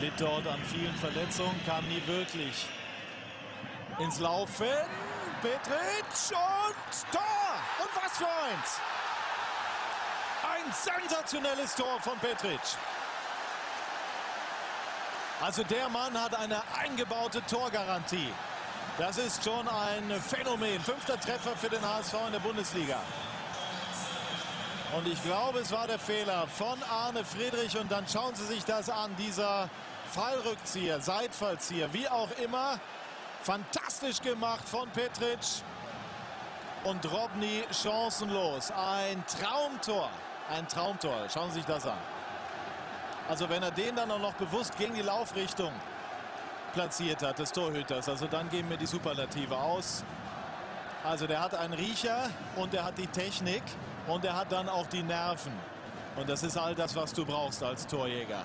Litt dort an vielen Verletzungen, kam nie wirklich ins Laufen. Petric und Tor! Und was für eins! Ein sensationelles Tor von Petric. Also der Mann hat eine eingebaute Torgarantie. Das ist schon ein Phänomen. Fünfter Treffer für den HSV in der Bundesliga. Und ich glaube, es war der Fehler von Arne Friedrich. Und dann schauen Sie sich das an. Dieser Fallrückzieher, Seitfallzieher, wie auch immer. Fantastisch gemacht von Petric. Und Robny chancenlos. Ein Traumtor. Ein Traumtor. Schauen Sie sich das an. Also wenn er den dann auch noch bewusst gegen die Laufrichtung platziert hat, des Torhüters, also dann gehen mir die Superlative aus. Also der hat einen Riecher und er hat die Technik und er hat dann auch die Nerven. Und das ist all das, was du brauchst als Torjäger.